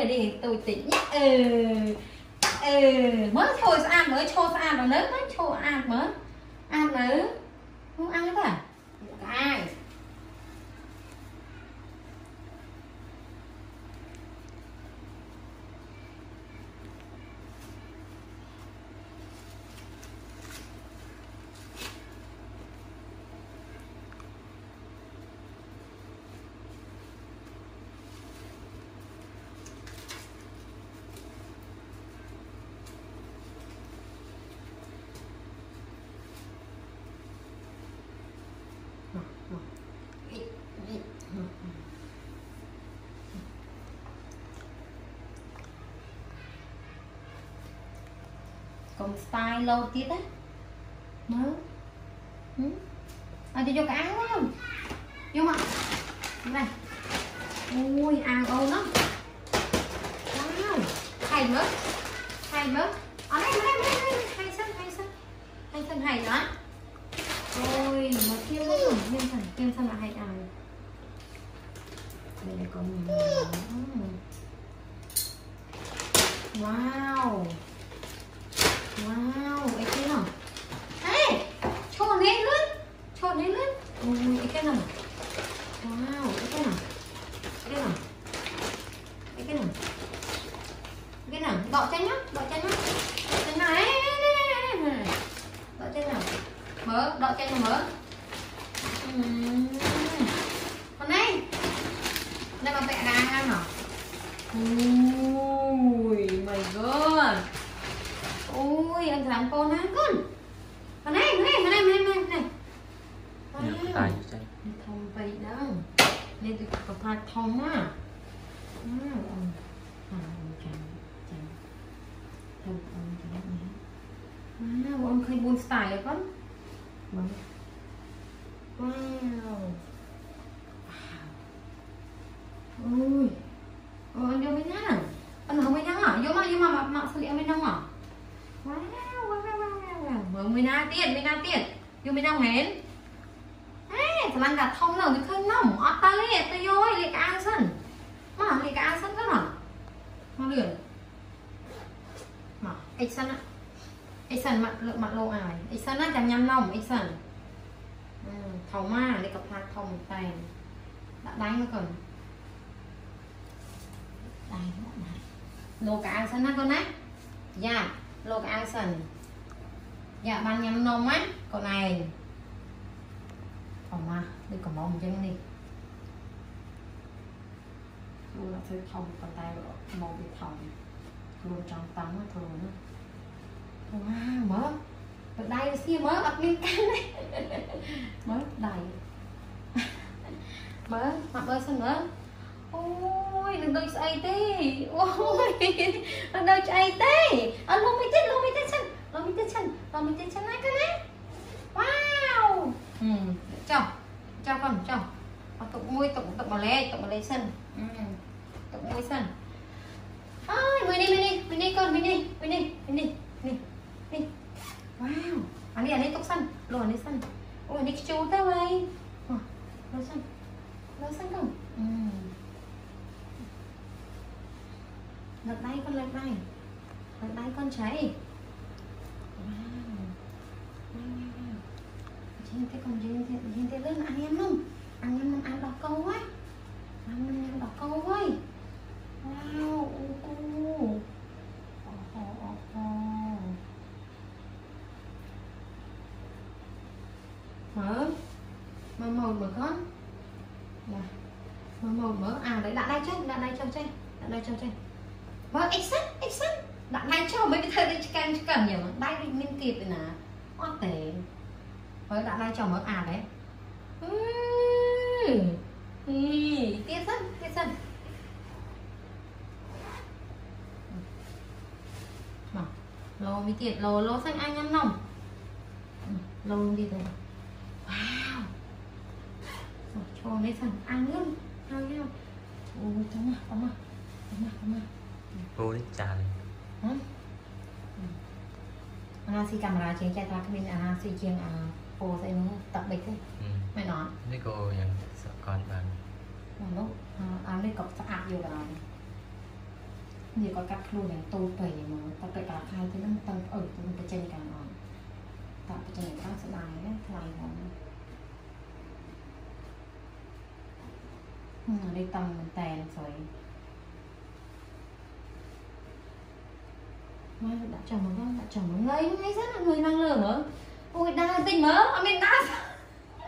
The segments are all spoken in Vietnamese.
ui đi, tôi tỉnh nhá. Ừ ừ mới thôi sao mới cho sao mà lớn mới cho ăn mới. Ăn nữa không ăn hết à? Ai? កុំស្ទាយលោទៀតណាមើលអត់ទៅយកអាំងមកយកមកនេះអូយអាំងអូនណាវ៉ាវហៃមើលហៃមើលអត់នេះនេះនេះហៃសិនហៃសិនហៃសិនហៃណាអូយមកទៀងមកទៀងសិនទៀងសិនឲ្យហៃអាំងនេះកុំវ៉ាវ cho lên luôn. Ôi, ấy cái nào? Wow, ấy cái nào? Cái nào? Ấy cái nào? Cái nào? Đọ chân nhá, đọ chân nhá. Đọ chân này. Đọ chân nào? Mở, đọ chân nào mở. Hmm. អូនណាកូនម៉ែម៉ែម៉ែម៉ែម៉ែម៉ែនេះតែចៃនេះធំពេកដែរនេះទៅប្រផាត់ធំណាណាអូនអាអូនចាំចាំទៅអូនចាំណាណាអូនឃើញបួនស្តាយអីកូនបងវ៉ាវអូយអូនយកវិញណាអូនហៅវិញណាយកមកយកមកមកស្លៀកវិញណា มึงไม่น่าเตี้ยนไม่น่าเตี้ยนยูไม่น่าเหม็นเอ๊ะสมันดัดทองเหล่านี้เคยน้ำอัตตาเล่ตะย้อยเล็กอาสันมาเล็กอาสันก็หน่อยมาเหลือนมาไอ้สันอะไอ้สันมัดเลมัดโลอายไอ้สันน่าจะยำน้ำไอ้สันเท่ามากเล็กกับพลักทองแตง đã đánh nó còn đánh, đánh lô cả ăn sân nó con đấy dạ lô cả ăn sân យ៉ាបានញ៉ាំនំណាកូនឯងអមម៉ាដូចកំមអញ្ចឹងនេះខ្លួនអត់ធ្វើធំប៉ុន្តែមកវាធំខ្លួនចង់តាំងខ្លួនណាវ៉ាមើលបើដៃវាស្ងៀមមើលអត់មានកាន់ទេមើលដៃមើលមកមើលសិនមើលអូយនឹងដូចស្អីទេអូយមិនដូចស្អីទេអត់លុំអីទេលុំអីទេ lông mi chân? Lông mình tết chân này wow! Ừ cho cho con, cho. Tụng mũi tụng tụng vào lê, tụng vào lê sân. Ừ. tụng mũi sân. Ôi mình đi mình đi mình đi con mình đi mình đi mình đi đi đi wow! Anh đi anh đi tụng sân. Lùa đi sân. Ôi đi chú tao vậy lùa sân. Lùa sân không? Ừ. lật tay con, lật tay. Lật tay con cháy. Mở. Mở màu mở con. Nè Mở màu mở. À đấy đã đây cho, đã đây cho chơi đã đây cho chơi Mở exact exact đã đây cho mấy cái thời đi cần cần nhiều Đây đi miên kịp rồi nè. Hoa tệ với đã đây cho mở. À đấy. Ừ. tiết sân tiết sân lô với tiệt lô lô xanh anh ăn nồng lô đi rồi. còn đây thằng ăn lắm thôi nhau ôi tắm à tắm à tắm à tắm à ôi chà này hả អាណាស៊ីកាមេរ៉ាជាងចែកថាគ្មានអាណាស៊ីជាងអាពោស្អីនោះទឹកបិចទេមែនអត់នេះក៏យ៉ាងសកនបានមនុស្សអានេះក៏ស្អាតយល់ដែរនេះក៏កាត់ខ្លួនយ៉ាងទូពេកមកតែពេលកាលខែទៅនឹងទៅអើទៅបច្ចេកកម្មអត់តបច្ចេកកម្មស្ដាយណាថ្លៃហ្នឹង đây tầm tàn rồi mai đã chồng nó đã chồng nó ngây ngây rất là người năng lượng nữa ôi, đa tình mớ à, mình đa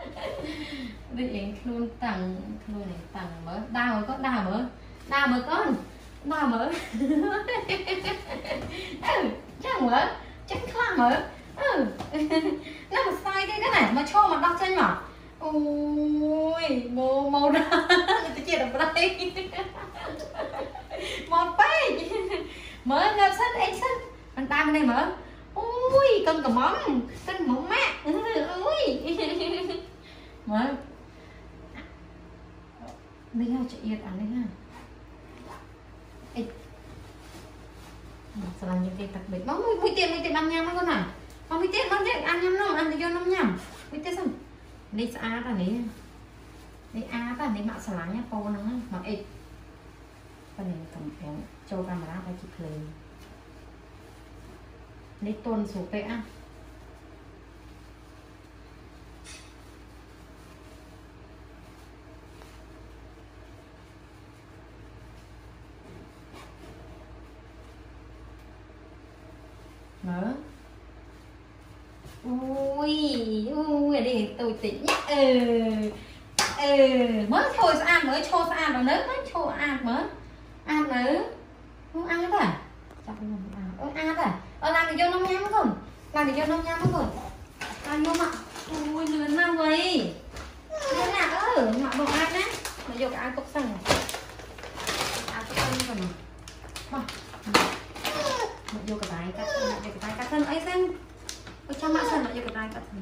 bị luôn tặng luôn này tặng mớ. Đau mớ con, đa mớ. Đa mớ con, đa mớ. Ừ, chắc chẳng mớ chẳng khoa mớ. Ừ. Nó mà sai cái cái này mà cho mà đọc chân nhỏ. អូយមកមកដើរទៅជាដល់ប្រៃមកពេកមើលនៅសិនអីសិនមិនតាមនេះមើលអូយកឹងកំងកឹងមកម៉ាក់អូយមើលនេះហ่าចៀតអានេះហ่าអីស្រឡាញ់យកគេទឹកបិចមកមួយមួយទៀតមួយទៀតបានញ៉ាំហ្នឹងគាត់ណាមកមួយទៀតមកទៀតអាញ៉ាំនំអានយកនំញ៉ាំមួយទៀតសិន នេះស្អាតអានេះនេះអាតអានេះមកស្រឡាញ់ពូហ្នឹងមកអីប៉ានេះកំពុងចូលកាមេរ៉ាទៅជីភ្លើងនេះទុនស្រួលពេកអាមើលអូយអូយនេះ តូចតិចញ៉ាអឺអឺមើលឈរស្អាតមើលឈរស្អាតដល់នៅមើលឈរស្អាតមើលអាតនៅអូអាតតាចាប់ខ្ញុំអាតអូអាតតាអូឡើងទៅយកនំញ៉ាំកូនឡើងទៅយកនំញ៉ាំកូនឡើងយកមកអូយលឿនណាស់វៃលឿនណាស់អឺមកបងអាតណាមកយកអាតទុកសិនអាតទុកសិនកូនមកមកយកកដៃកាត់សិនយកកដៃកាត់សិនអីសិនអូចាំមកសិនមកយកកដៃកាត់សិន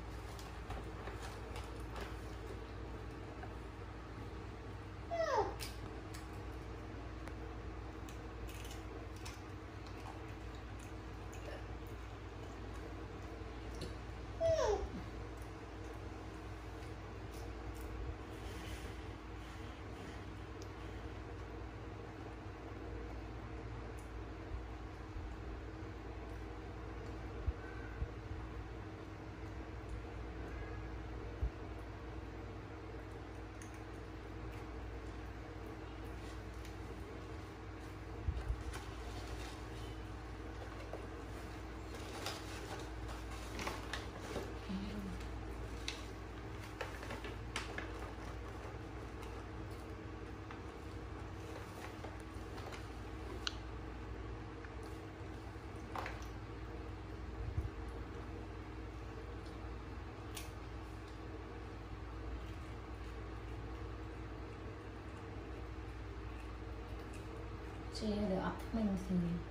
ជាដែលអត់ថ្មីនឹងគ្នា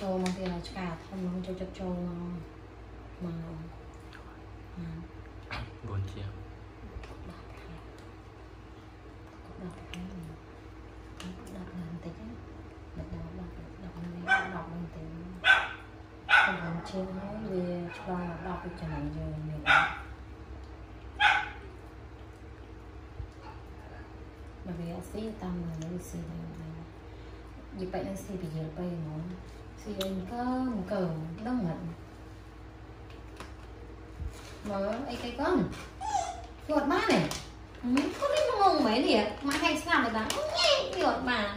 ចូលមកទៀតឲ្យឆ្កាធំមកចូលចិត្តចូលមកមកបងបងជាជាងហើយវាឆ្លងដល់ពីចំណៃយើងនេះមកវាអត់ស៊ីតាមនឹងស៊ីនឹងយីបែកនឹងស៊ីពីយល់បែកហ្នឹង có một cờ đông mạnh mở ấy cái con gọt má này ừ, không biết nó mấy thì mà hay sao mà ta nhẹ gọt mà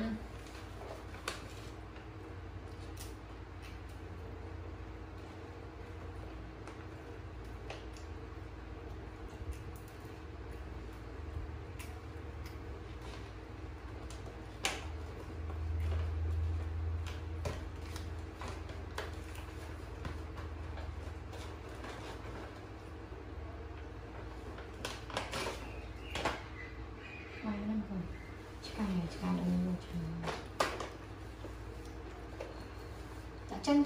Mai năm rồi Chika này chika này mua chân Đặt chân